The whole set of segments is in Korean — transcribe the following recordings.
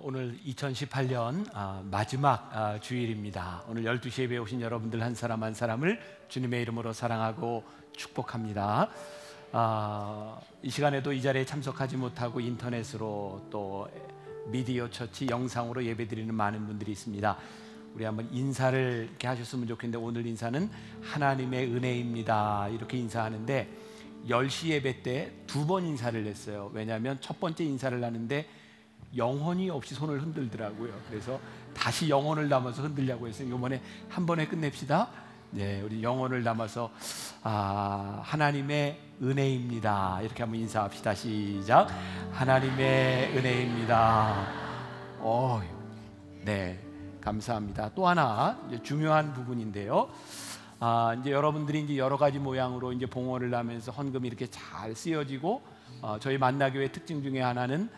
어, 오늘 2018년 아, 마지막 아, 주일입니다. 오늘 12시에 배우신 여러분들 한 사람 한 사람을 주님의 이름으로 사랑하고 축복합니다. 아, 이 시간에도 이 자리에 참석하지 못하고 인터넷으로 또 미디어 처치 영상으로 예배드리는 많은 분들이 있습니다. 우리 한번 인사를 이렇게 하셨으면 좋겠는데 오늘 인사는 하나님의 은혜입니다. 이렇게 인사하는데 10시 예배 때 두 번 인사를 했어요. 왜냐하면 첫 번째 인사를 하는데 영혼이 없이 손을 흔들더라고요. 그래서 다시 영혼을 담아서 흔들려고 해서 이번에 한 번에 끝냅시다. 네, 우리 영혼을 담아서 아, 하나님의 은혜입니다. 이렇게 한번 인사합시다. 시작. 하나님의 은혜입니다. 어, 네, 감사합니다. 또 하나 중요한 부분인데요. 아, 이제 여러분들이 이제 여러 가지 모양으로 이제 봉헌을 하면서 헌금이 이렇게 잘 쓰여지고 어, 저희 만나교회 특징 중에 하나는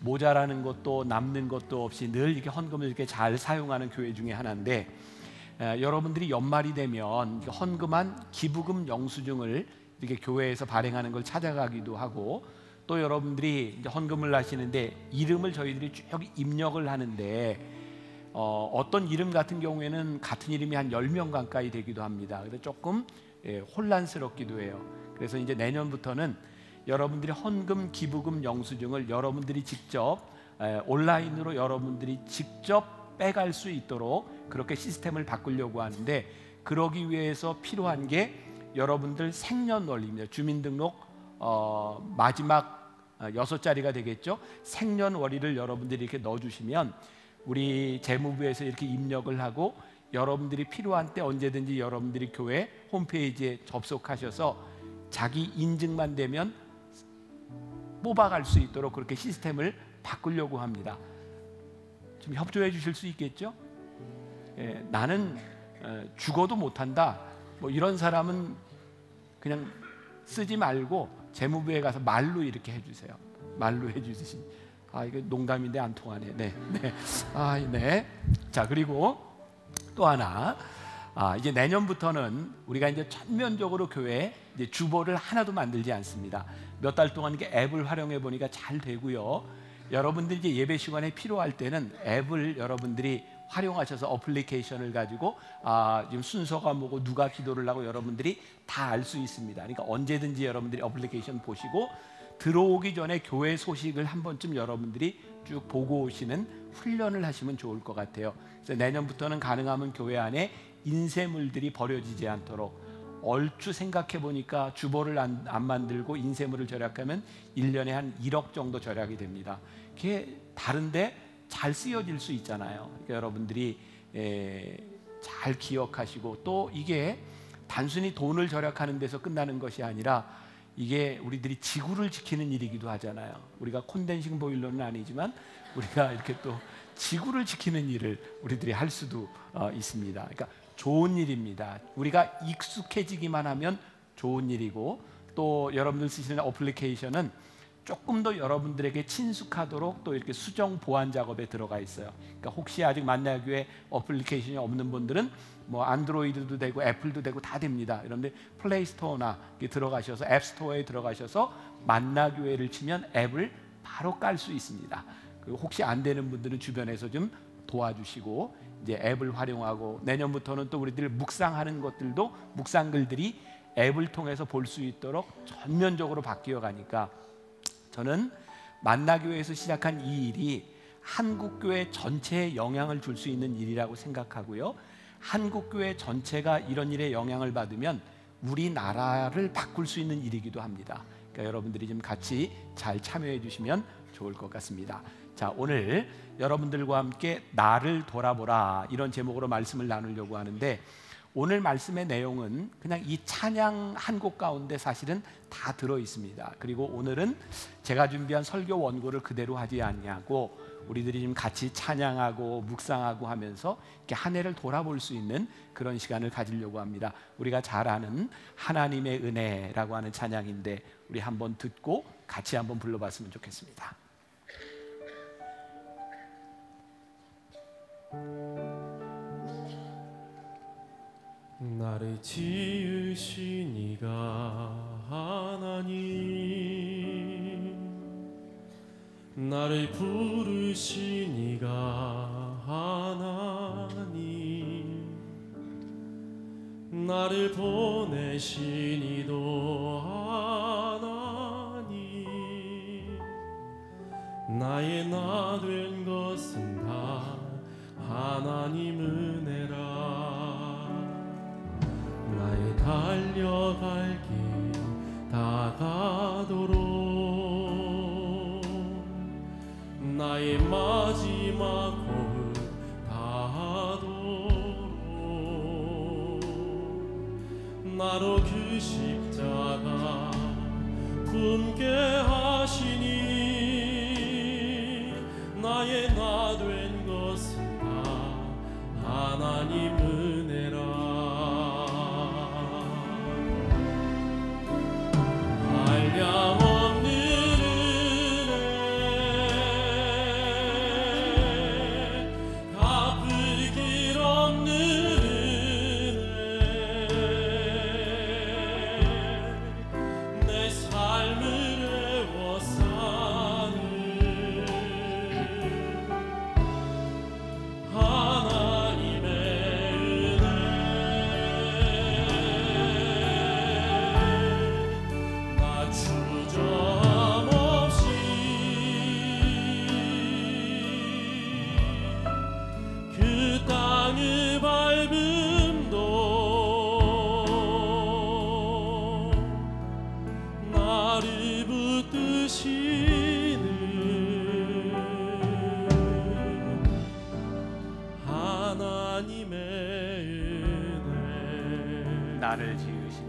모자라는 것도 남는 것도 없이 늘 이렇게 헌금을 이렇게 잘 사용하는 교회 중에 하나인데 에, 여러분들이 연말이 되면 헌금한 기부금 영수증을 이렇게 교회에서 발행하는 걸 찾아가기도 하고 또 여러분들이 헌금을 하시는데 이름을 저희들이 쭉 입력을 하는데 어, 어떤 이름 같은 경우에는 같은 이름이 한 10명 가까이 되기도 합니다. 그래서 조금 예, 혼란스럽기도 해요. 그래서 이제 내년부터는 여러분들이 헌금, 기부금 영수증을 여러분들이 직접 에, 온라인으로 여러분들이 직접 빼갈 수 있도록 그렇게 시스템을 바꾸려고 하는데 그러기 위해서 필요한 게 여러분들 생년월일입니다. 주민등록 어, 마지막 어, 여섯 자리가 되겠죠. 생년월일을 여러분들이 이렇게 넣어주시면 우리 재무부에서 이렇게 입력을 하고 여러분들이 필요한 때 언제든지 여러분들이 교회 홈페이지에 접속하셔서 자기 인증만 되면 뽑아갈 수 있도록 그렇게 시스템을 바꾸려고 합니다. 좀 협조해 주실 수 있겠죠? 예, 나는 어, 죽어도 못한다. 뭐 이런 사람은 그냥 쓰지 말고 재무부에 가서 말로 이렇게 해주세요. 말로 해주듯이. 아 이거 농담인데 안 통하네. 네, 네. 아 네. 자 그리고 또 하나. 아, 이제 내년부터는 우리가 이제 전면적으로 교회 이제 주보를 하나도 만들지 않습니다. 몇 달 동안 이게 앱을 활용해 보니까 잘 되고요. 여러분들이 이제 예배 시간에 필요할 때는 앱을 여러분들이 활용하셔서 어플리케이션을 가지고 아, 지금 순서가 뭐고 누가 기도를 하고 여러분들이 다 알 수 있습니다. 그러니까 언제든지 여러분들이 어플리케이션 보시고 들어오기 전에 교회 소식을 한 번쯤 여러분들이 쭉 보고 오시는 훈련을 하시면 좋을 것 같아요. 그래서 내년부터는 가능하면 교회 안에 인쇄물들이 버려지지 않도록 얼추 생각해 보니까 주보를 안, 안, 만들고 인쇄물을 절약하면 1년에 한 1억 정도 절약이 됩니다. 그게 다른데 잘 쓰여질 수 있잖아요. 그러니까 여러분들이 에, 잘 기억하시고 또 이게 단순히 돈을 절약하는 데서 끝나는 것이 아니라 이게 우리들이 지구를 지키는 일이기도 하잖아요. 우리가 콘덴싱 보일러는 아니지만 우리가 이렇게 또 지구를 지키는 일을 우리들이 할 수도 어, 있습니다. 그러니까 좋은 일입니다. 우리가 익숙해지기만 하면 좋은 일이고 또 여러분들 쓰시는 어플리케이션은 조금 더 여러분들에게 친숙하도록 또 이렇게 수정 보완 작업에 들어가 있어요. 그러니까 혹시 아직 만나교회 어플리케이션이 없는 분들은 뭐 안드로이드도 되고 애플도 되고 다 됩니다. 그런데 플레이스토어나 들어가셔서 앱스토어에 들어가셔서 만나교회를 치면 앱을 바로 깔 수 있습니다. 혹시 안 되는 분들은 주변에서 좀 도와주시고 이제 앱을 활용하고 내년부터는 또 우리들 묵상하는 것들도 묵상글들이 앱을 통해서 볼 수 있도록 전면적으로 바뀌어 가니까 저는 만나교회에서 시작한 이 일이 한국 교회 전체에 영향을 줄 수 있는 일이라고 생각하고요. 한국 교회 전체가 이런 일에 영향을 받으면 우리나라를 바꿀 수 있는 일이기도 합니다. 그러니까 여러분들이 좀 같이 잘 참여해 주시면 좋을 것 같습니다. 자, 오늘 여러분들과 함께 나를 돌아보라 이런 제목으로 말씀을 나누려고 하는데 오늘 말씀의 내용은 그냥 이 찬양 한 곡 가운데 사실은 다 들어 있습니다. 그리고 오늘은 제가 준비한 설교 원고를 그대로 하지 않냐고 우리들이 좀 같이 찬양하고 묵상하고 하면서 이렇게 한 해를 돌아볼 수 있는 그런 시간을 가지려고 합니다. 우리가 잘 아는 하나님의 은혜라고 하는 찬양인데 우리 한번 듣고 같이 한번 불러봤으면 좋겠습니다. 나를 지으신 이가 하나님. 나를 부르신 이가 하나님. 나를 보내신 이도 하나님. 나의 나 된 것은 밝게 다가. 나를 지으신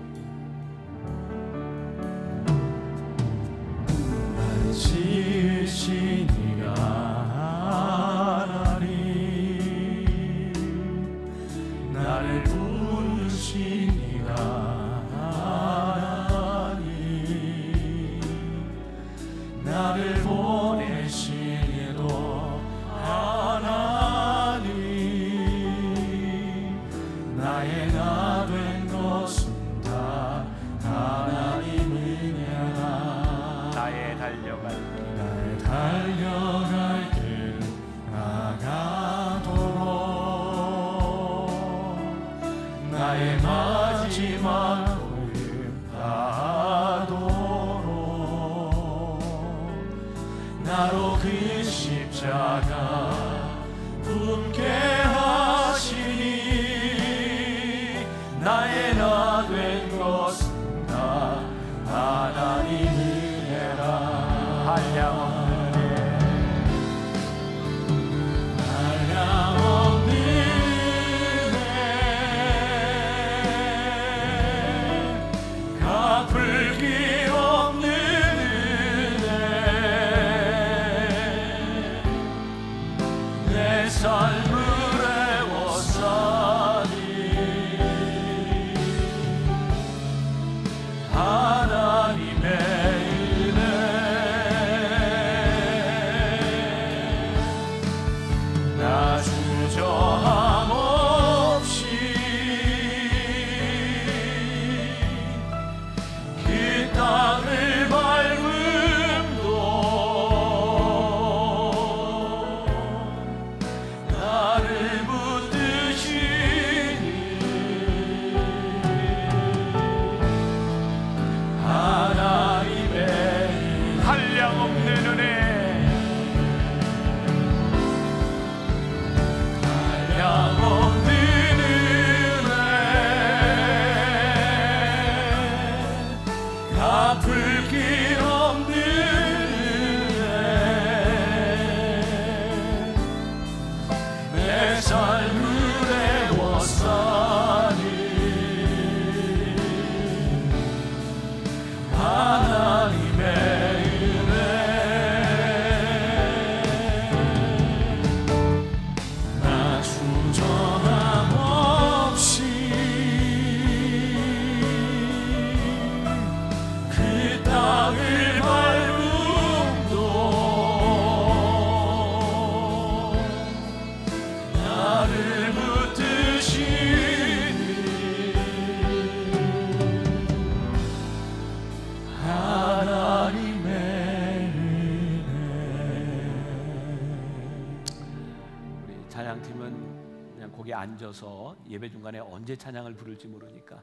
앉아서 예배 중간에 언제 찬양을 부를지 모르니까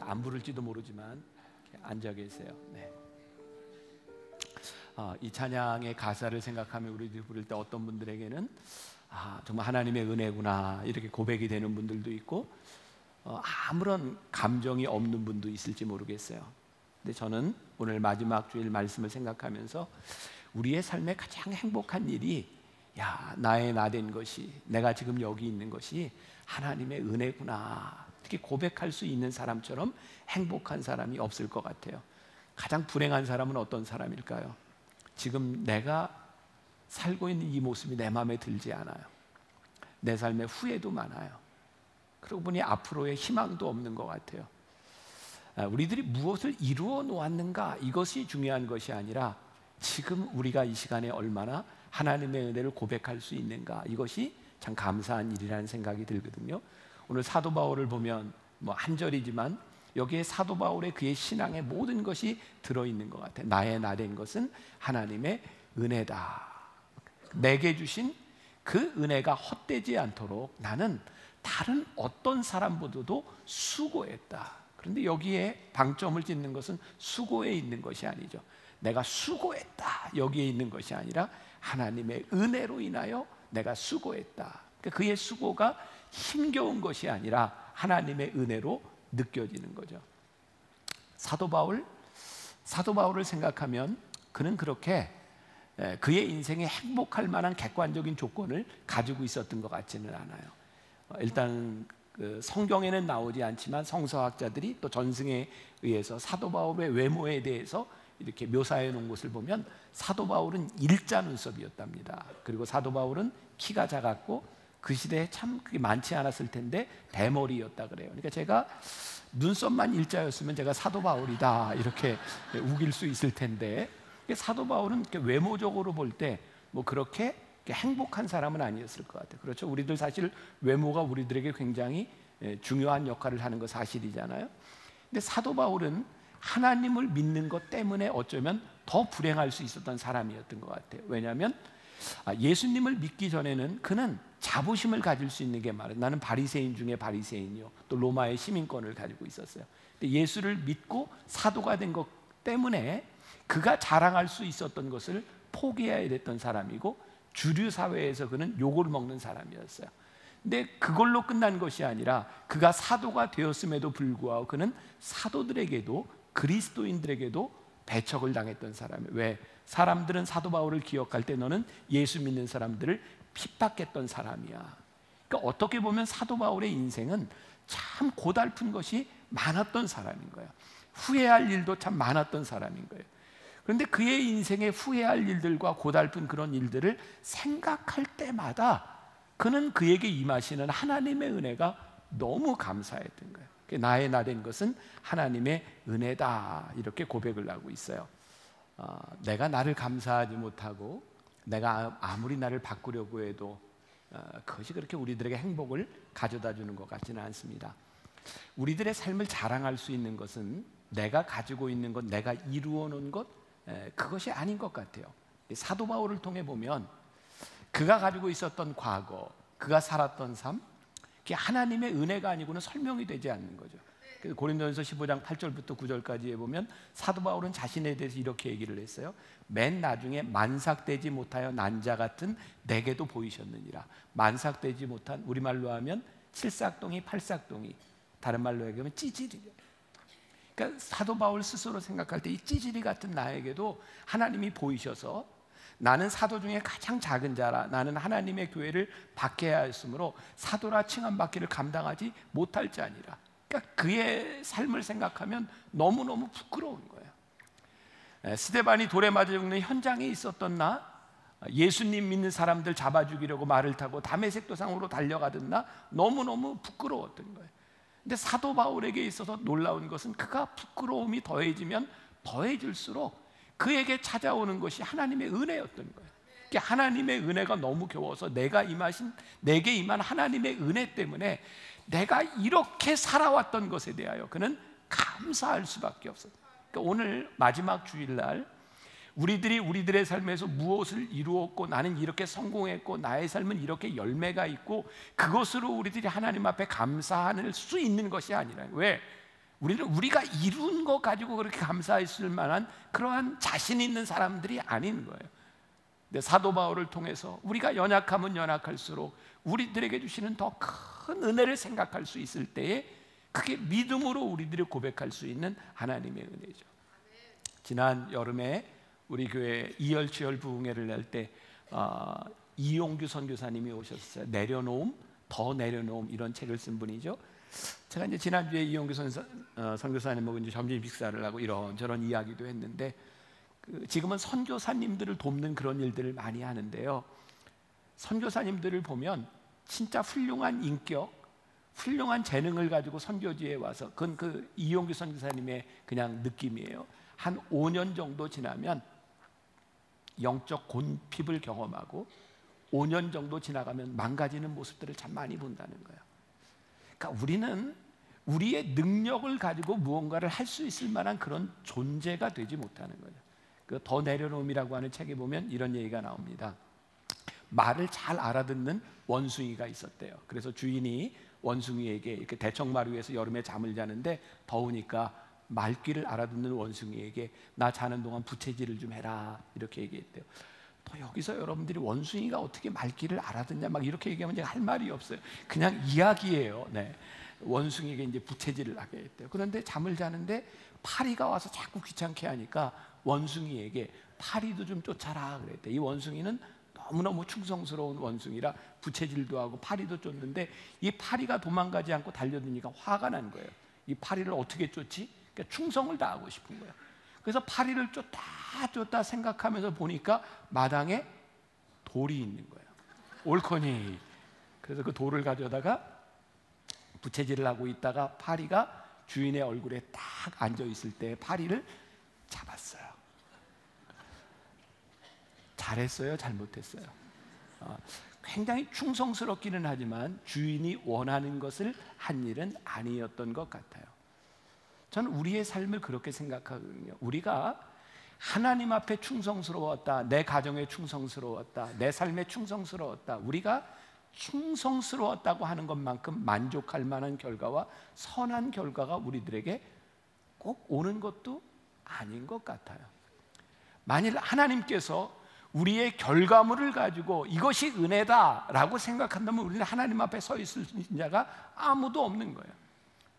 안 부를지도 모르지만 앉아 계세요. 네. 아, 이 찬양의 가사를 생각하면 우리들이 부를 때 어떤 분들에게는 아, 정말 하나님의 은혜구나 이렇게 고백이 되는 분들도 있고 어, 아무런 감정이 없는 분도 있을지 모르겠어요. 근데 저는 오늘 마지막 주일 말씀을 생각하면서 우리의 삶에 가장 행복한 일이 야 나의 나 된 것이 내가 지금 여기 있는 것이 하나님의 은혜구나 이렇게 고백할 수 있는 사람처럼 행복한 사람이 없을 것 같아요. 가장 불행한 사람은 어떤 사람일까요? 지금 내가 살고 있는 이 모습이 내 마음에 들지 않아요. 내 삶에 후회도 많아요. 그러고 보니 앞으로의 희망도 없는 것 같아요. 아, 우리들이 무엇을 이루어 놓았는가 이것이 중요한 것이 아니라 지금 우리가 이 시간에 얼마나 하나님의 은혜를 고백할 수 있는가 이것이 참 감사한 일이라는 생각이 들거든요. 오늘 사도 바울을 보면 뭐 한 절이지만 여기에 사도 바울의 그의 신앙의 모든 것이 들어 있는 것 같아요. 나의 나된 것은 하나님의 은혜다. 내게 주신 그 은혜가 헛되지 않도록 나는 다른 어떤 사람보다도 수고했다. 그런데 여기에 방점을 짓는 것은 수고에 있는 것이 아니죠. 내가 수고했다. 여기에 있는 것이 아니라 하나님의 은혜로 인하여 내가 수고했다. 그러니까 그의 수고가 힘겨운 것이 아니라 하나님의 은혜로 느껴지는 거죠. 사도 바울 사도 바울을 생각하면 그는 그렇게 그의 인생에 행복할 만한 객관적인 조건을 가지고 있었던 것 같지는 않아요. 어, 일단 그 성경에는 나오지 않지만 성서학자들이 또 전승에 의해서 사도 바울의 외모에 대해서 이렇게 묘사해 놓은 것을 보면 사도 바울은 일자 눈썹이었답니다. 그리고 사도 바울은 키가 작았고 그 시대에 참 그게 많지 않았을 텐데 대머리였다 그래요. 그러니까 제가 눈썹만 일자였으면 제가 사도 바울이다 이렇게 우길 수 있을 텐데 사도 바울은 외모적으로 볼 때 뭐 그렇게 행복한 사람은 아니었을 것 같아요. 그렇죠. 우리들 사실 외모가 우리들에게 굉장히 예, 중요한 역할을 하는 거 사실이잖아요. 근데 사도 바울은 하나님을 믿는 것 때문에 어쩌면 더 불행할 수 있었던 사람이었던 것 같아요. 왜냐하면 아, 예수님을 믿기 전에는 그는 자부심을 가질 수 있는 게 말은 나는 바리새인 중에 바리새인이요. 또 로마의 시민권을 가지고 있었어요. 근데 예수를 믿고 사도가 된 것 때문에 그가 자랑할 수 있었던 것을 포기해야 됐던 사람이고 주류 사회에서 그는 욕을 먹는 사람이었어요. 근데 그걸로 끝난 것이 아니라 그가 사도가 되었음에도 불구하고 그는 사도들에게도 그리스도인들에게도 배척을 당했던 사람이에요. 왜? 사람들은 사도 바울을 기억할 때 너는 예수 믿는 사람들을 핍박했던 사람이야. 그러니까 어떻게 보면 사도 바울의 인생은 참 고달픈 것이 많았던 사람인 거예요. 후회할 일도 참 많았던 사람인 거예요. 그런데 그의 인생에 후회할 일들과 고달픈 그런 일들을 생각할 때마다 그는 그에게 임하시는 하나님의 은혜가 너무 감사했던 거예요. 나의 나된 것은 하나님의 은혜다 이렇게 고백을 하고 있어요. 어, 내가 나를 감사하지 못하고 내가 아무리 나를 바꾸려고 해도 어, 그것이 그렇게 우리들에게 행복을 가져다 주는 것 같지는 않습니다. 우리들의 삶을 자랑할 수 있는 것은 내가 가지고 있는 것, 내가 이루어 놓은 것, 에, 그것이 아닌 것 같아요. 사도 바울을 통해 보면 그가 가지고 있었던 과거, 그가 살았던 삶, 그게 하나님의 은혜가 아니고는 설명이 되지 않는 거죠. 고린도전서 15장 8절부터 9절까지에 보면 사도 바울은 자신에 대해서 이렇게 얘기를 했어요. 맨 나중에 만삭되지 못하여 난자 같은 내게도 보이셨느니라. 만삭되지 못한 우리말로 하면 칠삭동이 팔삭동이 다른 말로 얘기하면 찌질이죠. 그러니까 사도 바울 스스로 생각할 때 이 찌질이 같은 나에게도 하나님이 보이셔서 나는 사도 중에 가장 작은 자라 나는 하나님의 교회를 박해야 했으므로 사도라 칭함 받기를 감당하지 못할 자니라. 그러니까 그의 삶을 생각하면 너무너무 부끄러운 거예요. 스테반이 돌에 맞아 죽는 현장에 있었던 나, 예수님 믿는 사람들 잡아 죽이려고 말을 타고 담에색 도상으로 달려가던 나 너무너무 부끄러웠던 거예요. 근데 사도 바울에게 있어서 놀라운 것은 그가 부끄러움이 더해지면 더해질수록 그에게 찾아오는 것이 하나님의 은혜였던 거예요. 하나님의 은혜가 너무 겨워서 내가 임하신 내게 임한 하나님의 은혜 때문에 내가 이렇게 살아왔던 것에 대하여 그는 감사할 수밖에 없어요. 그러니까 오늘 마지막 주일날 우리들이 우리들의 삶에서 무엇을 이루었고 나는 이렇게 성공했고 나의 삶은 이렇게 열매가 있고 그것으로 우리들이 하나님 앞에 감사할 수 있는 것이 아니라 왜? 우리는 우리가 이룬 것 가지고 그렇게 감사했을 만한 그러한 자신 있는 사람들이 아닌 거예요. 근데 사도 바울을 통해서 우리가 연약하면 연약할수록 우리들에게 주시는 더 큰 은혜를 생각할 수 있을 때에 그게 믿음으로 우리들이 고백할 수 있는 하나님의 은혜죠. 지난 여름에 우리 교회 이열치열 부흥회를 낼때 어, 이용규 선교사님이 오셨어요. 내려놓음, 더 내려놓음 이런 책을 쓴 분이죠. 제가 이제 지난주에 이용규 선사, 어, 선교사님하고 이제 점심 식사를 하고 이런 저런 이야기도 했는데 그 지금은 선교사님들을 돕는 그런 일들을 많이 하는데요. 선교사님들을 보면 진짜 훌륭한 인격, 훌륭한 재능을 가지고 선교지에 와서 그건 그 이용규 선교사님의 그냥 느낌이에요. 한 5년 정도 지나면 영적 곤핍을 경험하고 5년 정도 지나가면 망가지는 모습들을 참 많이 본다는 거예요. 그러니까 우리는 우리의 능력을 가지고 무언가를 할 수 있을 만한 그런 존재가 되지 못하는 거예요. 그 더 내려놓음이라고 하는 책에 보면 이런 얘기가 나옵니다. 말을 잘 알아듣는 원숭이가 있었대요. 그래서 주인이 원숭이에게 이렇게 대청마루 위에서 여름에 잠을 자는데 더우니까 말귀를 알아듣는 원숭이에게 나 자는 동안 부채질을 좀 해라 이렇게 얘기했대요. 또 여기서 여러분들이 원숭이가 어떻게 말귀를 알아듣냐 막 이렇게 얘기하면 제가 할 말이 없어요. 그냥 이야기예요. 네. 원숭이에게 이제 부채질을 하게 했대요. 그런데 잠을 자는데 파리가 와서 자꾸 귀찮게 하니까 원숭이에게 파리도 좀 쫓아라 그랬대. 이 원숭이는 너무너무 충성스러운 원숭이라 부채질도 하고 파리도 쫓는데 이 파리가 도망가지 않고 달려드니까 화가 난 거예요. 이 파리를 어떻게 쫓지? 그러니까 충성을 다하고 싶은 거예요. 그래서 파리를 쫓다 쫓다 생각하면서 보니까 마당에 돌이 있는 거예요. 옳거니. 그래서 그 돌을 가져다가 부채질을 하고 있다가 파리가 주인의 얼굴에 딱 앉아 있을 때 파리를 잡았어요. 잘했어요, 잘못했어요. 어, 굉장히 충성스럽기는 하지만 주인이 원하는 것을 한 일은 아니었던 것 같아요. 저는 우리의 삶을 그렇게 생각하거든요. 우리가 하나님 앞에 충성스러웠다, 내 가정에 충성스러웠다, 내 삶에 충성스러웠다. 우리가 충성스러웠다고 하는 것만큼 만족할 만한 결과와 선한 결과가 우리들에게 꼭 오는 것도 아닌 것 같아요. 만일 하나님께서 우리의 결과물을 가지고 이것이 은혜다라고 생각한다면 우리는 하나님 앞에 서 있을 자가 아무도 없는 거예요.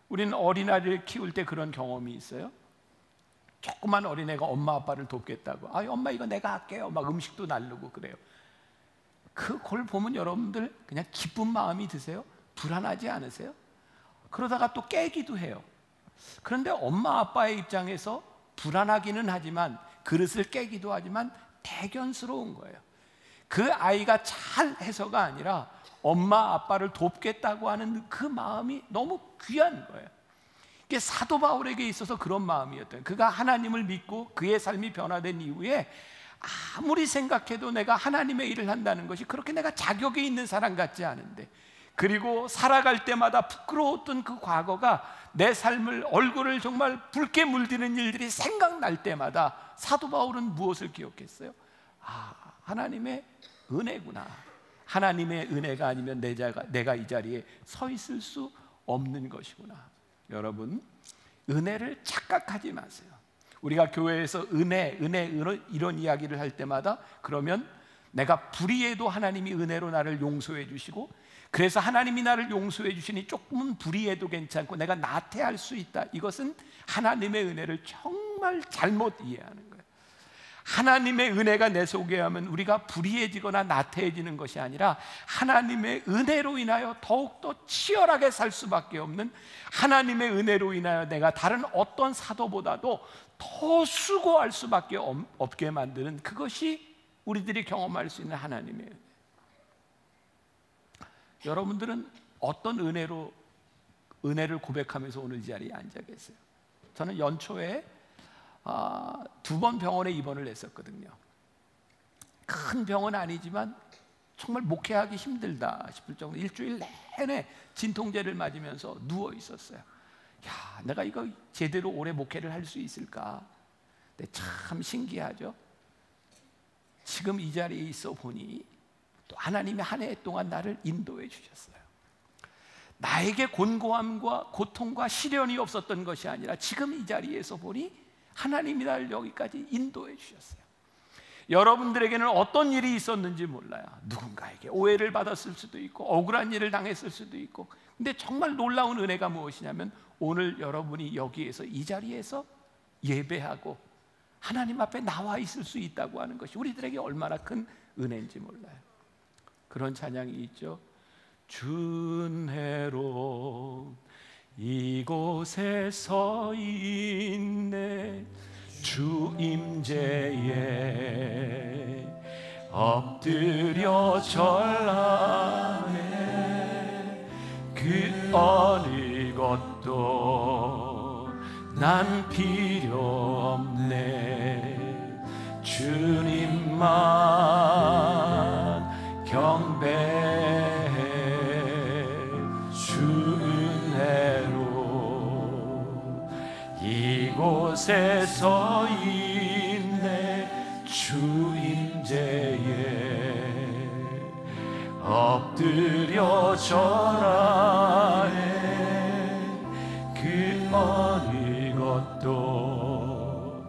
우리는 어린아이를 키울 때 그런 경험이 있어요. 조그만 어린애가 엄마 아빠를 돕겠다고. 아, 엄마 이거 내가 할게요. 막 음식도 날르고 그래요. 그걸 보면 여러분들 그냥 기쁜 마음이 드세요? 불안하지 않으세요? 그러다가 또 깨기도 해요. 그런데 엄마 아빠의 입장에서 불안하기는 하지만 그릇을 깨기도 하지만 대견스러운 거예요. 그 아이가 잘 해서가 아니라 엄마 아빠를 돕겠다고 하는 그 마음이 너무 귀한 거예요. 이게 사도 바울에게 있어서 그런 마음이었던 그가 하나님을 믿고 그의 삶이 변화된 이후에 아무리 생각해도 내가 하나님의 일을 한다는 것이 그렇게 내가 자격이 있는 사람 같지 않은데 그리고 살아갈 때마다 부끄러웠던 그 과거가 내 삶을 얼굴을 정말 붉게 물드는 일들이 생각날 때마다 사도 바울은 무엇을 기억했어요? 아, 하나님의 은혜구나. 하나님의 은혜가 아니면 내가, 내가 이 자리에 서 있을 수 없는 것이구나. 여러분, 은혜를 착각하지 마세요. 우리가 교회에서 은혜, 은혜, 은혜 이런 이야기를 할 때마다 그러면 내가 불의해도 하나님이 은혜로 나를 용서해 주시고 그래서 하나님이 나를 용서해 주시니 조금은 불의해도 괜찮고 내가 나태할 수 있다. 이것은 하나님의 은혜를 정말 잘못 이해하는 거예요. 하나님의 은혜가 내 속에 하면 우리가 불의해지거나 나태해지는 것이 아니라 하나님의 은혜로 인하여 더욱더 치열하게 살 수밖에 없는 하나님의 은혜로 인하여 내가 다른 어떤 사도보다도 더 수고할 수밖에 없게 만드는 그것이 우리들이 경험할 수 있는 하나님의 은혜. 여러분들은 어떤 은혜로 은혜를 고백하면서 오늘 자리에 앉아 계세요? 저는 연초에 아, 두 번 병원에 입원을 했었거든요. 큰 병원 아니지만 정말 목회하기 힘들다 싶을 정도 일주일 내내 진통제를 맞으면서 누워 있었어요. 야, 내가 이거 제대로 오래 목회를 할 수 있을까? 근데 참 신기하죠. 지금 이 자리에 있어 보니 또 하나님이 한 해 동안 나를 인도해 주셨어요. 나에게 곤고함과 고통과 시련이 없었던 것이 아니라 지금 이 자리에서 보니 하나님이 나를 여기까지 인도해 주셨어요. 여러분들에게는 어떤 일이 있었는지 몰라요. 누군가에게 오해를 받았을 수도 있고 억울한 일을 당했을 수도 있고. 근데 정말 놀라운 은혜가 무엇이냐면 오늘 여러분이 여기에서 이 자리에서 예배하고 하나님 앞에 나와 있을 수 있다고 하는 것이 우리들에게 얼마나 큰 은혜인지 몰라요. 그런 찬양이 있죠. 준혜로 이곳에 서 있네 주 임재에 엎드려 절하네. 그 어느 것도 난 필요 없네 주님만 곳에 서 있네. 주 임재에 엎드려 절하네. 그 어느 것도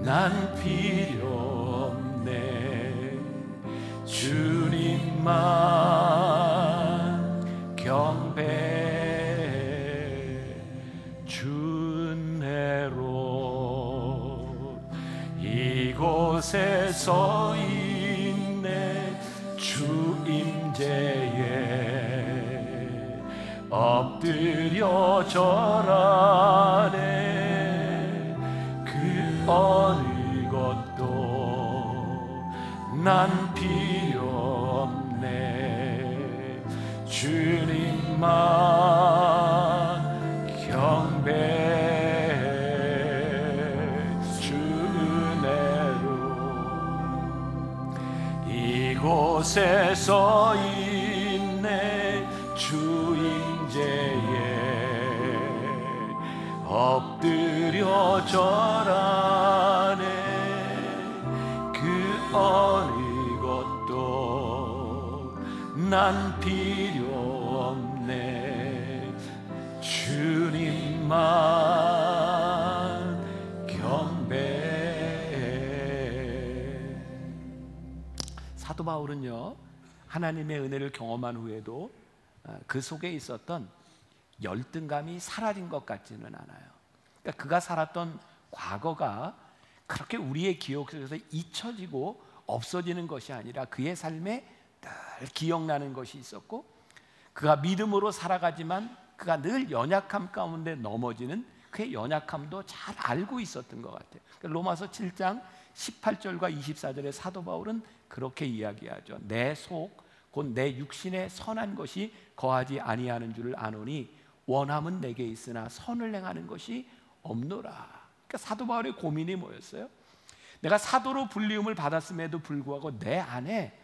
난 필요 없네. 주님만 이곳에 서 있네. 주 임재에 엎드려 절하네. 그 어느 것도 난 필요 없네. 주님만 경배 곳에 서 있네 주 임재에 엎드려 절하네. 그 어느 것도 난 필요 없네. 주님만 사도 바울은요 하나님의 은혜를 경험한 후에도 아, 그 속에 있었던 열등감이 사라진 것 같지는 않아요. 그러니까 그가 살았던 과거가 그렇게 우리의 기억 속에서 잊혀지고 없어지는 것이 아니라 그의 삶에 늘 기억나는 것이 있었고 그가 믿음으로 살아가지만 그가 늘 연약함 가운데 넘어지는 그의 연약함도 잘 알고 있었던 것 같아요. 그러니까 로마서 7장 18절과 24절의 사도 바울은 그렇게 이야기하죠. 내 속, 곧 내 육신에 선한 것이 거하지 아니하는 줄을 아노니 원함은 내게 있으나 선을 행하는 것이 없노라. 그러니까 사도 바울의 고민이 뭐였어요? 내가 사도로 불리움을 받았음에도 불구하고 내 안에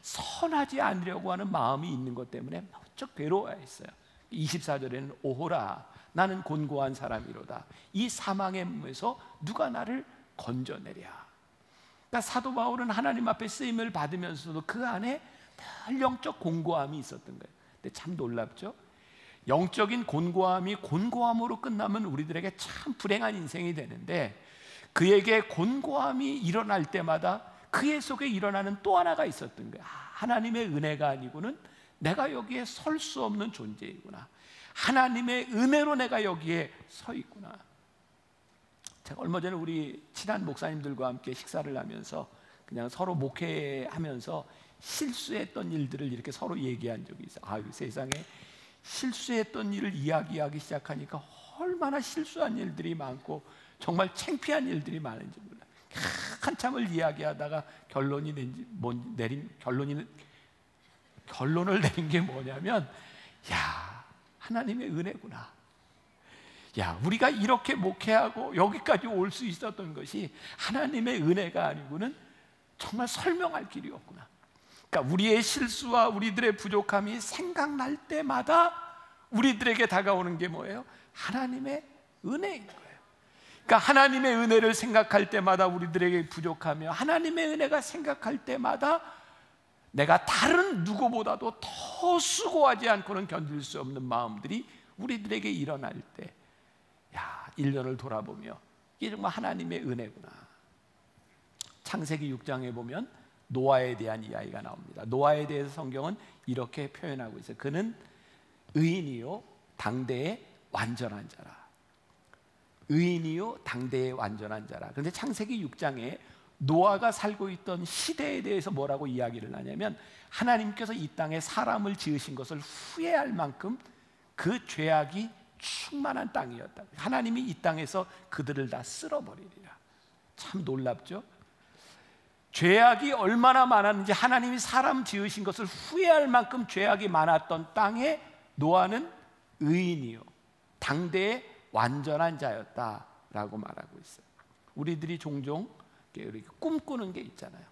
선하지 않으려고 하는 마음이 있는 것 때문에 무척 괴로워했어요. 24절에는 오호라 나는 곤고한 사람이로다. 이 사망의 몸에서 누가 나를 건져내랴. 그러니까 사도 바울은 하나님 앞에 쓰임을 받으면서도 그 안에 늘 영적 곤고함이 있었던 거예요. 근데 참 놀랍죠? 영적인 곤고함이 곤고함으로 끝나면 우리들에게 참 불행한 인생이 되는데 그에게 곤고함이 일어날 때마다 그의 속에 일어나는 또 하나가 있었던 거예요. 아, 하나님의 은혜가 아니고는 내가 여기에 설 수 없는 존재이구나. 하나님의 은혜로 내가 여기에 서 있구나. 제가 얼마 전에 우리 친한 목사님들과 함께 식사를 하면서 그냥 서로 목회하면서 실수했던 일들을 이렇게 서로 얘기한 적이 있어요. 아유 세상에 실수했던 일을 이야기하기 시작하니까 얼마나 실수한 일들이 많고 정말 창피한 일들이 많은지 몰라. 한참을 이야기하다가 결론이 낸지 뭔 내린 결론이 결론을 내린 게 뭐냐면 야 하나님의 은혜구나. 야 우리가 이렇게 목회하고 여기까지 올 수 있었던 것이 하나님의 은혜가 아니고는 정말 설명할 길이 없구나. 그러니까 우리의 실수와 우리들의 부족함이 생각날 때마다 우리들에게 다가오는 게 뭐예요? 하나님의 은혜인 거예요. 그러니까 하나님의 은혜를 생각할 때마다 우리들에게 부족하며 하나님의 은혜가 생각할 때마다 내가 다른 누구보다도 더 수고하지 않고는 견딜 수 없는 마음들이 우리들에게 일어날 때, 야, 1년을 돌아보며 이게 정말 하나님의 은혜구나. 창세기 6장에 보면 노아에 대한 이야기가 나옵니다. 노아에 대해서 성경은 이렇게 표현하고 있어요. 그는 의인이요 당대의 완전한 자라. 의인이요 당대의 완전한 자라. 그런데 창세기 6장에 노아가 살고 있던 시대에 대해서 뭐라고 이야기를 하냐면 하나님께서 이 땅에 사람을 지으신 것을 후회할 만큼 그 죄악이 충만한 땅이었다. 하나님이 이 땅에서 그들을 다 쓸어버리리라. 참 놀랍죠? 죄악이 얼마나 많았는지 하나님이 사람 지으신 것을 후회할 만큼 죄악이 많았던 땅에 노아는 의인이요. 당대의 완전한 자였다라고 말하고 있어요. 우리들이 종종 꿈꾸는 게 있잖아요.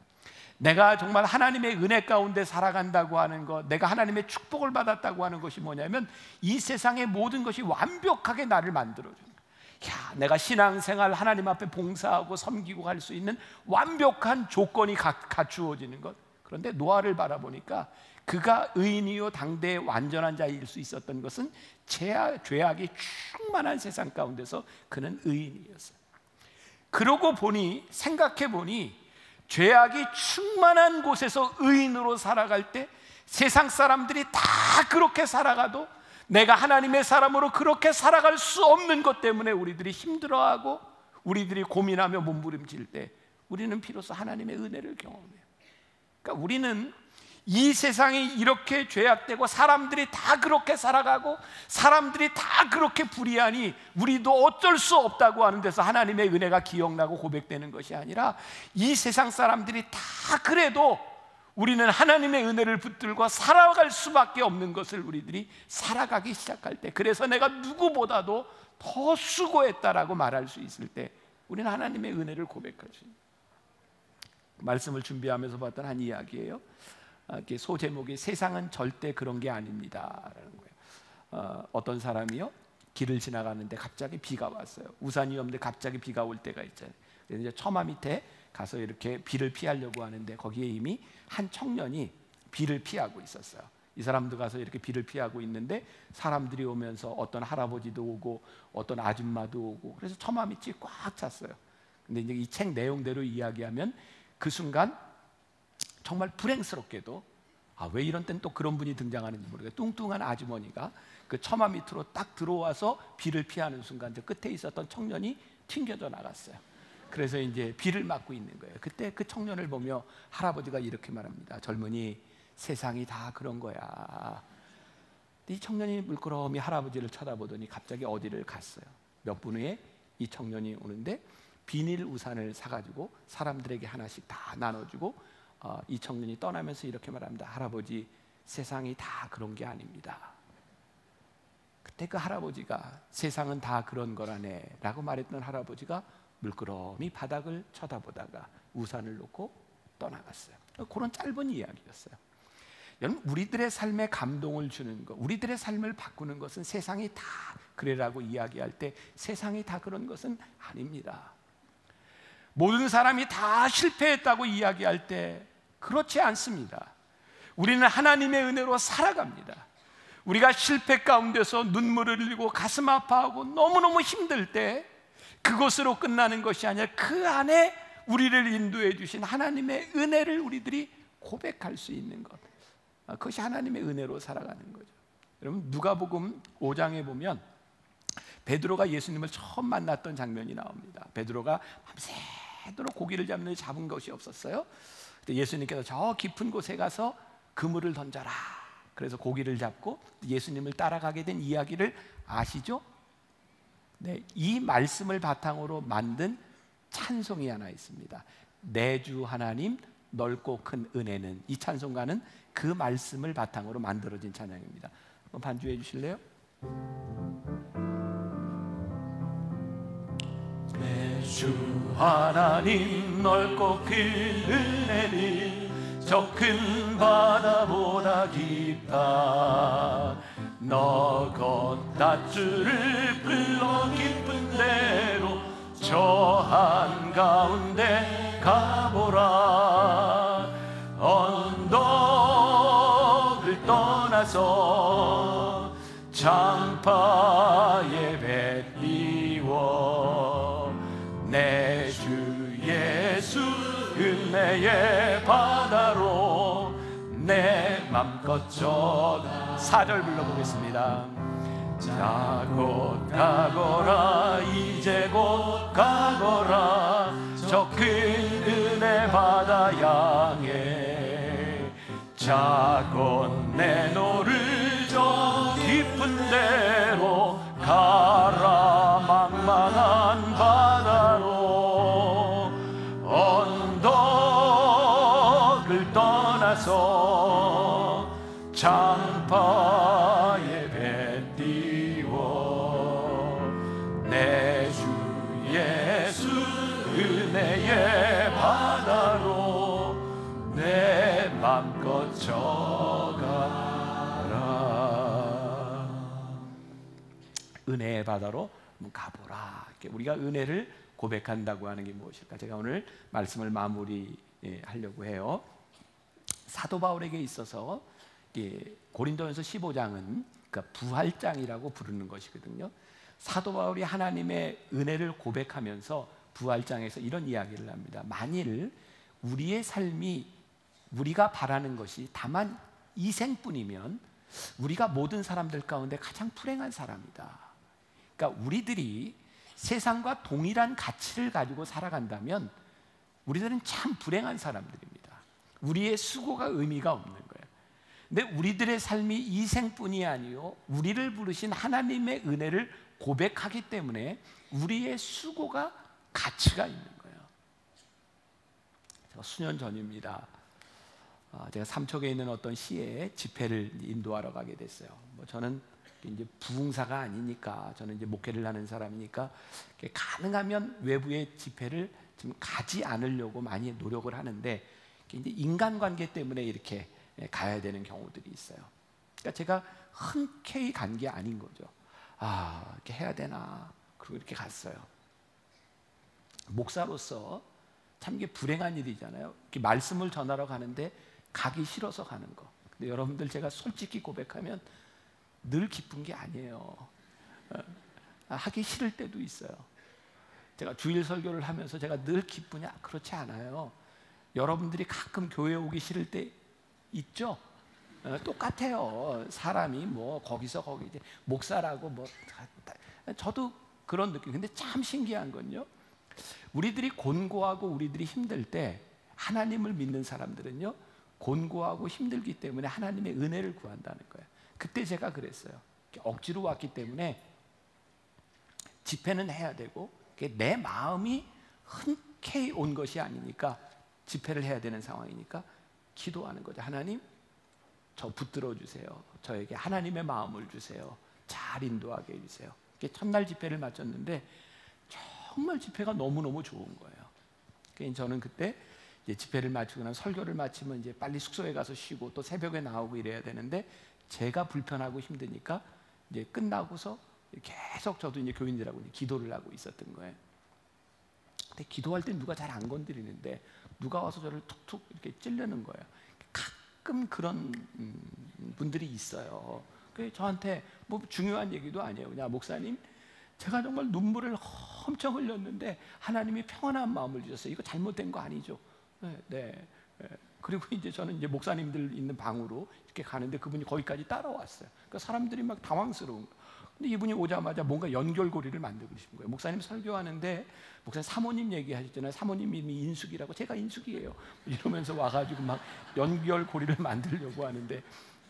내가 정말 하나님의 은혜 가운데 살아간다고 하는 것, 내가 하나님의 축복을 받았다고 하는 것이 뭐냐면 이 세상의 모든 것이 완벽하게 나를 만들어주는 야, 내가 신앙생활 하나님 앞에 봉사하고 섬기고 할수 있는 완벽한 조건이 갖추어지는 것. 그런데 노아를 바라보니까 그가 의인이요 당대의 완전한 자일 수 있었던 것은 죄악, 죄악이 충만한 세상 가운데서 그는 의인이었어요. 그러고 보니 생각해 보니 죄악이 충만한 곳에서 의인으로 살아갈 때 세상 사람들이 다 그렇게 살아가도 내가 하나님의 사람으로 그렇게 살아갈 수 없는 것 때문에 우리들이 힘들어하고 우리들이 고민하며 몸부림칠 때 우리는 비로소 하나님의 은혜를 경험해요. 그러니까 우리는 이 세상이 이렇게 죄악되고 사람들이 다 그렇게 살아가고 사람들이 다 그렇게 불의하니 우리도 어쩔 수 없다고 하는 데서 하나님의 은혜가 기억나고 고백되는 것이 아니라 이 세상 사람들이 다 그래도 우리는 하나님의 은혜를 붙들고 살아갈 수밖에 없는 것을 우리들이 살아가기 시작할 때 그래서 내가 누구보다도 더 수고했다라고 말할 수 있을 때 우리는 하나님의 은혜를 고백할 수 있는 말씀을 준비하면서 봤던 한 이야기예요. 아, 소 제목이 세상은 절대 그런 게 아닙니다라는 거예요. 어, 어떤 사람이요 길을 지나가는데 갑자기 비가 왔어요. 우산이 없는데 갑자기 비가 올 때가 있잖아요. 그래서 이제 처마 밑에 가서 이렇게 비를 피하려고 하는데 거기에 이미 한 청년이 비를 피하고 있었어요. 이 사람도 가서 이렇게 비를 피하고 있는데 사람들이 오면서 어떤 할아버지도 오고 어떤 아줌마도 오고 그래서 처마 밑이 꽉 찼어요. 근데 이제 이 책 내용대로 이야기하면 그 순간 정말 불행스럽게도 아, 왜 이런 땐 또 그런 분이 등장하는지 모르겠어요. 뚱뚱한 아주머니가 그 처마 밑으로 딱 들어와서 비를 피하는 순간 저 끝에 있었던 청년이 튕겨져 나갔어요. 그래서 이제 비를 맞고 있는 거예요. 그때 그 청년을 보며 할아버지가 이렇게 말합니다. 젊은이 세상이 다 그런 거야. 이 청년이 물끄러미 할아버지를 쳐다보더니 갑자기 어디를 갔어요. 몇 분 후에 이 청년이 오는데 비닐 우산을 사가지고 사람들에게 하나씩 다 나눠주고 어, 이 청년이 떠나면서 이렇게 말합니다. 할아버지, 세상이 다 그런 게 아닙니다. 그때 그 할아버지가 세상은 다 그런 거라네 라고 말했던 할아버지가 물끄러미 바닥을 쳐다보다가 우산을 놓고 떠나갔어요. 그런 짧은 이야기였어요. 여러분 우리들의 삶에 감동을 주는 것, 우리들의 삶을 바꾸는 것은 세상이 다 그래라고 이야기할 때 세상이 다 그런 것은 아닙니다. 모든 사람이 다 실패했다고 이야기할 때 그렇지 않습니다. 우리는 하나님의 은혜로 살아갑니다. 우리가 실패 가운데서 눈물을 흘리고 가슴 아파하고 너무너무 힘들 때 그것으로 끝나는 것이 아니라 그 안에 우리를 인도해 주신 하나님의 은혜를 우리들이 고백할 수 있는 것. 아, 그것이 하나님의 은혜로 살아가는 거죠. 여러분 누가복음 5장에 보면 베드로가 예수님을 처음 만났던 장면이 나옵니다. 베드로가 밤새도록 고기를 잡는 잡은 것이 없었어요. 예수님께서 저 깊은 곳에 가서 그물을 던져라. 그래서 고기를 잡고 예수님을 따라가게 된 이야기를 아시죠? 네, 이 말씀을 바탕으로 만든 찬송이 하나 있습니다. 내주 하나님 넓고 큰 은혜는 이 찬송가는 그 말씀을 바탕으로 만들어진 찬양입니다. 한번 반주해 주실래요? 주 하나님 넓고 큰 은혜는 저 큰 바다보다 깊다. 너 걷다 주를 불러 깊은 대로 저 한가운데 가보라. 언덕을 떠나서 장파에 은혜의 바다로 내 맘껏 저 사절 불러보겠습니다. 자 곧 가거라 이제 곧 가거라. 저 큰 은혜 바다 향해 자곧 내 노를 저 깊은 데로 가라 나서. 장파에 배 띄워. 내 주 예수 은혜의 바다로 내 맘껏 저가라. 은혜의 바다로 가보라. 우리가 은혜를 고백한다고 하는 게 무엇일까? 제가 오늘 말씀을 마무리 예, 하려고 해요 사도 바울에게 있어서 예, 고린도전서 15장은 그러니까 부활장이라고 부르는 것이거든요. 사도 바울이 하나님의 은혜를 고백하면서 부활장에서 이런 이야기를 합니다. 만일 우리의 삶이 우리가 바라는 것이 다만 이생뿐이면 우리가 모든 사람들 가운데 가장 불행한 사람이다. 그러니까 우리들이 세상과 동일한 가치를 가지고 살아간다면 우리들은 참 불행한 사람들입니다. 우리의 수고가 의미가 없는 거예요. 근데 우리들의 삶이 이 생뿐이 아니요 우리를 부르신 하나님의 은혜를 고백하기 때문에 우리의 수고가 가치가 있는 거예요. 제가 수년 전입니다. 아, 제가 삼척에 있는 어떤 시에 집회를 인도하러 가게 됐어요. 뭐 저는 이제 부흥사가 아니니까 저는 이제 목회를 하는 사람이니까 가능하면 외부의 집회를 지금 가지 않으려고 많이 노력을 하는데 이제 인간관계 때문에 이렇게 가야 되는 경우들이 있어요. 그러니까 제가 흔쾌히 간 게 아닌 거죠. 아 이렇게 해야 되나 그리고 이렇게 갔어요. 목사로서 참 이게 불행한 일이잖아요. 이렇게 말씀을 전하러 가는데 가기 싫어서 가는 거. 근데 여러분들 제가 솔직히 고백하면 늘 기쁜 게 아니에요. 어, 하기 싫을 때도 있어요. 제가 주일 설교를 하면서 제가 늘 기쁘냐? 그렇지 않아요. 여러분들이 가끔 교회 오기 싫을 때 있죠? 어, 똑같아요. 사람이 뭐 거기서 거기 이제 목사라고 뭐 저도 그런 느낌. 근데 참 신기한 건요. 우리들이 곤고하고 우리들이 힘들 때 하나님을 믿는 사람들은요. 곤고하고 힘들기 때문에 하나님의 은혜를 구한다는 거예요. 그때 제가 그랬어요. 억지로 왔기 때문에 집회는 해야 되고 내 마음이 흔쾌히 온 것이 아니니까 집회를 해야 되는 상황이니까 기도하는 거죠. 하나님, 저 붙들어 주세요. 저에게 하나님의 마음을 주세요. 잘 인도하게 해주세요. 첫날 집회를 마쳤는데 정말 집회가 너무너무 좋은 거예요. 그러니까 저는 그때 집회를 마치고 난 설교를 마치면 이제 빨리 숙소에 가서 쉬고 또 새벽에 나오고 이래야 되는데 제가 불편하고 힘드니까 이제 끝나고서 계속 저도 이제 교인들하고 이제 기도를 하고 있었던 거예요. 근데 기도할 때 누가 잘 안 건드리는데 누가 와서 저를 툭툭 이렇게 찔르는 거예요. 가끔 그런 음, 분들이 있어요. 그 저한테 뭐 중요한 얘기도 아니에요. 그냥 목사님, 제가 정말 눈물을 엄청 흘렸는데 하나님이 평안한 마음을 주셨어요. 이거 잘못된 거 아니죠? 네, 네. 네. 그리고 이제 저는 이제 목사님들 있는 방으로 이렇게 가는데 그분이 거기까지 따라왔어요. 그러니까 사람들이 막 당황스러운 거예요. 근데 이분이 오자마자 뭔가 연결고리를 만들고 싶은 거예요. 목사님 설교하는데 목사님 사모님 얘기하셨잖아요. 사모님 이름이 인숙이라고 제가 인숙이에요. 이러면서 와가지고 막 연결고리를 만들려고 하는데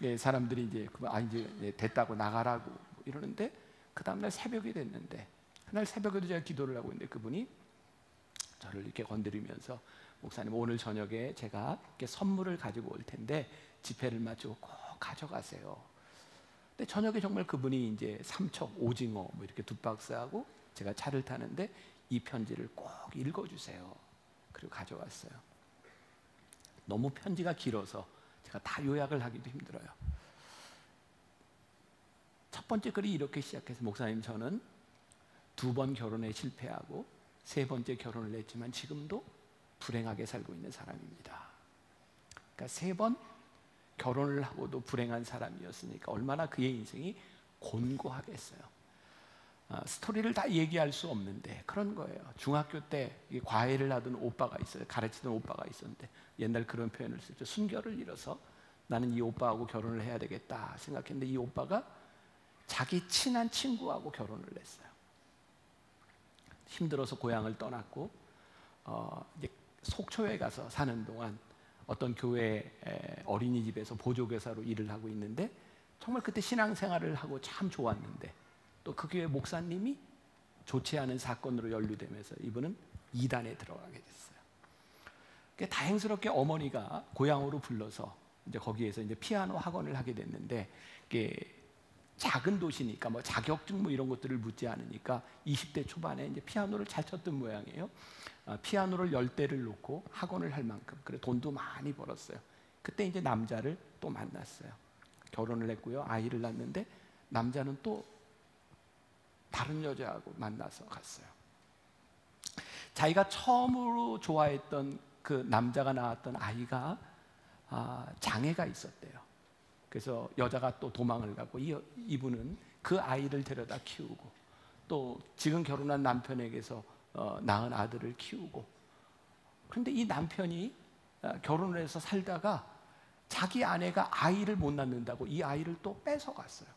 예, 사람들이 이제 아 이제 예, 됐다고 나가라고 이러는데 그 다음날 새벽이 됐는데 그날 새벽에도 제가 기도를 하고 있는데 그분이 저를 이렇게 건드리면서 목사님 오늘 저녁에 제가 이렇게 선물을 가지고 올 텐데 집회를 마치고 꼭 가져가세요. 근데 저녁에 정말 그분이 이제 삼척 오징어 뭐 이렇게 두 박스하고 제가 차를 타는데 이 편지를 꼭 읽어주세요. 그리고 가져왔어요. 너무 편지가 길어서 제가 다 요약을 하기도 힘들어요. 첫 번째 글이 이렇게 시작해서 목사님 저는 두 번 결혼에 실패하고 세 번째 결혼을 했지만 지금도 불행하게 살고 있는 사람입니다. 그러니까 세 번 결혼을 하고도 불행한 사람이었으니까 얼마나 그의 인생이 곤고하겠어요. 아, 스토리를 다 얘기할 수 없는데 그런 거예요. 중학교 때 과외를 하던 오빠가 있어요. 가르치던 오빠가 있었는데 옛날 그런 표현을 쓰죠. 순결을 잃어서 나는 이 오빠하고 결혼을 해야 되겠다 생각했는데 이 오빠가 자기 친한 친구하고 결혼을 했어요. 힘들어서 고향을 떠났고 어, 이제 속초에 가서 사는 동안 어떤 교회 어린이집에서 보조교사로 일을 하고 있는데 정말 그때 신앙생활을 하고 참 좋았는데 또 그 교회 목사님이 좋지 않은 사건으로 연루되면서 이분은 이단에 들어가게 됐어요. 다행스럽게 어머니가 고향으로 불러서 이제 거기에서 이제 피아노 학원을 하게 됐는데 작은 도시니까 뭐 자격증 뭐 이런 것들을 묻지 않으니까 20대 초반에 이제 피아노를 잘 쳤던 모양이에요. 아, 피아노를 열 대를 놓고 학원을 할 만큼 그래 돈도 많이 벌었어요. 그때 이제 남자를 또 만났어요. 결혼을 했고요. 아이를 낳는데 남자는 또 다른 여자하고 만나서 갔어요. 자기가 처음으로 좋아했던 그 남자가 낳았던 아이가 아, 장애가 있었대요. 그래서 여자가 또 도망을 가고 이, 이분은 그 아이를 데려다 키우고 또 지금 결혼한 남편에게서 어, 낳은 아들을 키우고 그런데 이 남편이 어, 결혼을 해서 살다가 자기 아내가 아이를 못 낳는다고 이 아이를 또 뺏어갔어요.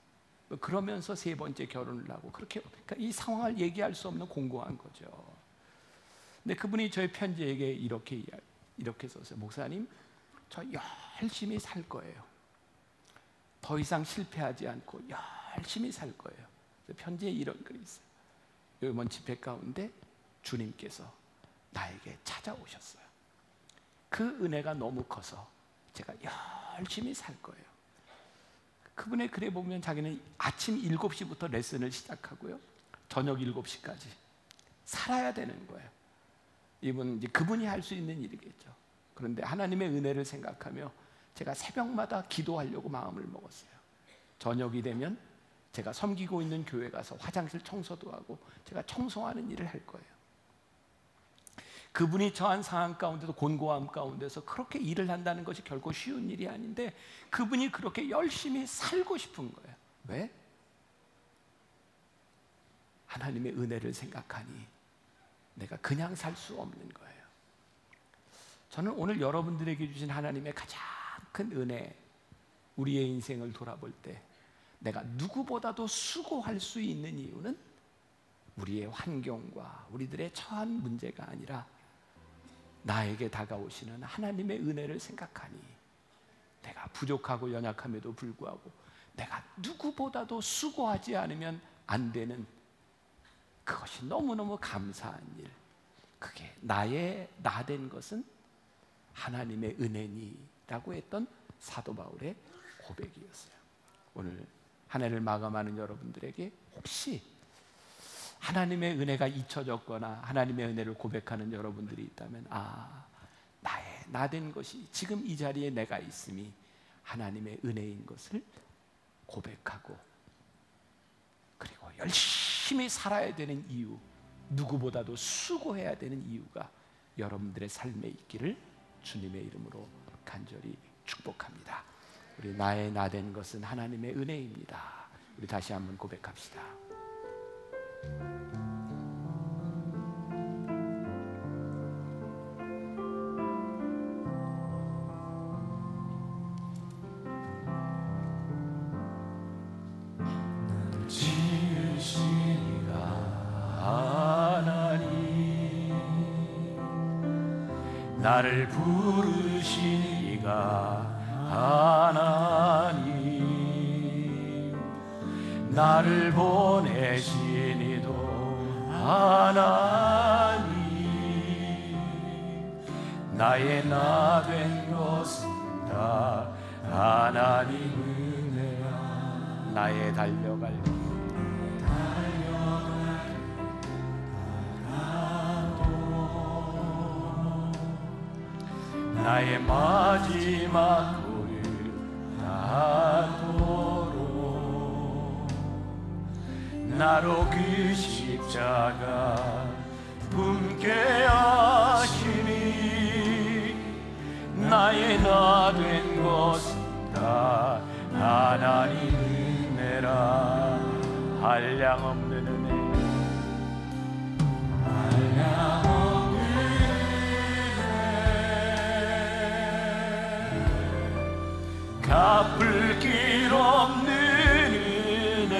그러면서 세 번째 결혼을 하고 그렇게 그러니까 이 상황을 얘기할 수 없는 공고한 거죠. 근데 그분이 저희 편지에게 이렇게 이렇게 썼어요. 목사님, 저 열심히 살 거예요. 더 이상 실패하지 않고 열심히 살 거예요. 편지에 이런 글이 있어요. 이번 집회 가운데 주님께서 나에게 찾아오셨어요. 그 은혜가 너무 커서 제가 열심히 살 거예요. 그분의 글에 보면 자기는 아침 7시부터 레슨을 시작하고요. 저녁 7시까지 살아야 되는 거예요. 이분 이제 그분이 할 수 있는 일이겠죠. 그런데 하나님의 은혜를 생각하며 제가 새벽마다 기도하려고 마음을 먹었어요. 저녁이 되면 제가 섬기고 있는 교회 가서 화장실 청소도 하고 제가 청소하는 일을 할 거예요. 그분이 처한 상황 가운데도 곤고함 가운데서 그렇게 일을 한다는 것이 결코 쉬운 일이 아닌데 그분이 그렇게 열심히 살고 싶은 거예요. 왜? 하나님의 은혜를 생각하니 내가 그냥 살 수 없는 거예요. 저는 오늘 여러분들에게 주신 하나님의 가장 큰 은혜, 우리의 인생을 돌아볼 때 내가 누구보다도 수고할 수 있는 이유는 우리의 환경과 우리들의 처한 문제가 아니라 나에게 다가오시는 하나님의 은혜를 생각하니 내가 부족하고 연약함에도 불구하고 내가 누구보다도 수고하지 않으면 안 되는 그것이 너무너무 감사한 일. 그게 나의 나 된 것은 하나님의 은혜니 라고 했던 사도 바울의 고백이었어요. 오늘 한 해를 마감하는 여러분들에게 혹시 하나님의 은혜가 잊혀졌거나 하나님의 은혜를 고백하는 여러분들이 있다면 아 나의 나 된 것이 지금 이 자리에 내가 있음이 하나님의 은혜인 것을 고백하고 그리고 열심히 살아야 되는 이유 누구보다도 수고해야 되는 이유가 여러분들의 삶에 있기를 주님의 이름으로 간절히 축복합니다. 우리 나의 나 된 것은 하나님의 은혜입니다. 우리 다시 한번 고백합시다. 나를 부 르신 이가 하나님 나를 보내신 이도 하나님 나의 나 된 것은 다 하나님 은혜야. 나의 달려 나된 것은 다. 하나님 은혜라. 한량 없는 은혜 한량 없는 은혜. 갚을 길 없는 은혜.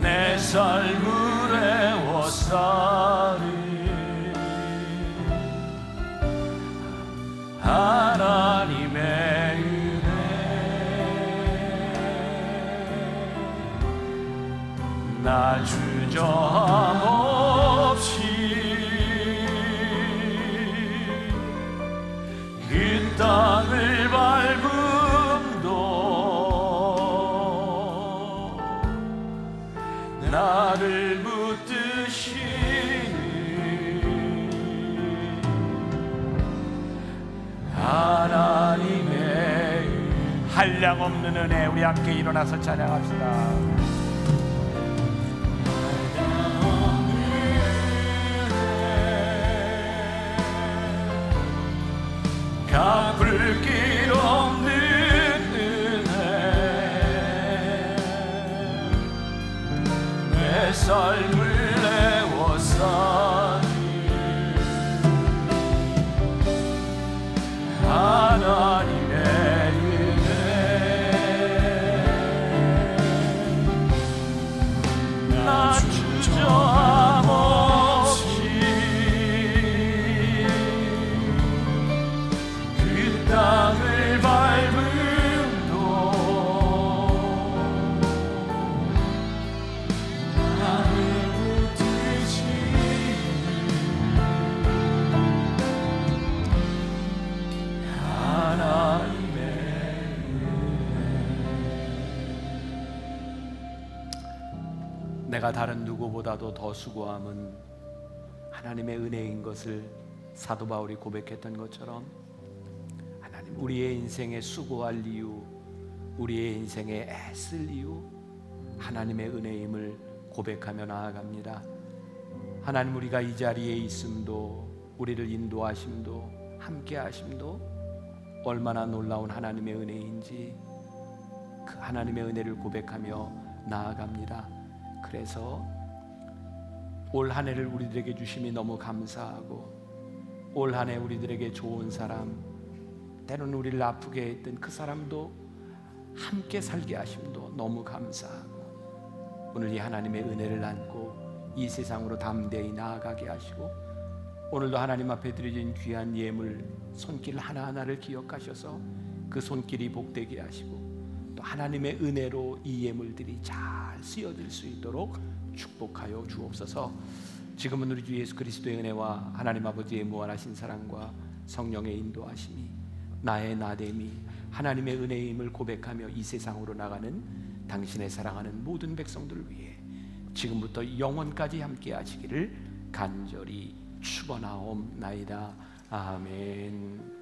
내 삶을 애워싸 한량없는 은혜 우리 함께 일어나서 찬양합시다. 갚을 길 없는 은혜 내 삶을 내워싸 더 수고함은 하나님의 은혜인 것을 사도 바울이 고백했던 것처럼 하나님 우리의 인생에 수고할 이유, 우리의 인생에 애쓸 이유 하나님의 은혜임을 고백하며 나아갑니다. 하나님 우리가 이 자리에 있음도 우리를 인도하심도 함께 하심도 얼마나 놀라운 하나님의 은혜인지 그 하나님의 은혜를 고백하며 나아갑니다. 그래서 올 한 해를 우리들에게 주심이 너무 감사하고 올 한 해 우리들에게 좋은 사람 때로는 우리를 아프게 했던 그 사람도 함께 살게 하심도 너무 감사하고 오늘 이 하나님의 은혜를 안고 이 세상으로 담대히 나아가게 하시고 오늘도 하나님 앞에 드려진 귀한 예물 손길 하나하나를 기억하셔서 그 손길이 복되게 하시고 또 하나님의 은혜로 이 예물들이 잘 쓰여질 수 있도록 축복하여 주옵소서. 지금은 우리 주 예수 그리스도의 은혜와 하나님 아버지의 무한하신 사랑과 성령의 인도하심이 나의 나됨이 하나님의 은혜임을 고백하며 이 세상으로 나가는 당신의 사랑하는 모든 백성들을 위해 지금부터 영원까지 함께 하시기를 간절히 축원하옵나이다. 아멘.